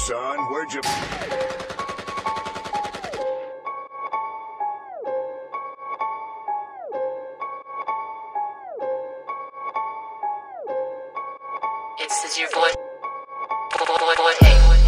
son. Where'd you... This is your boy. boy, boy, boy. hey.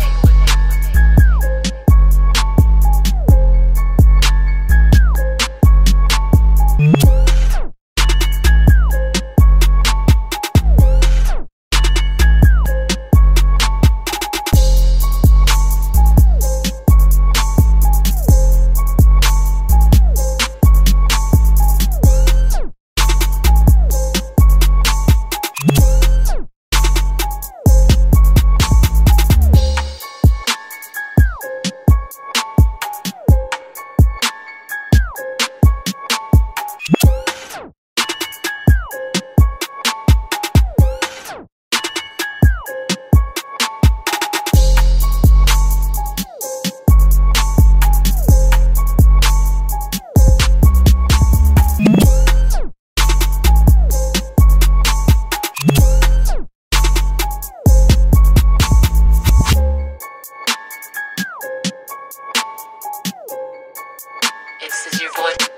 this is your boy.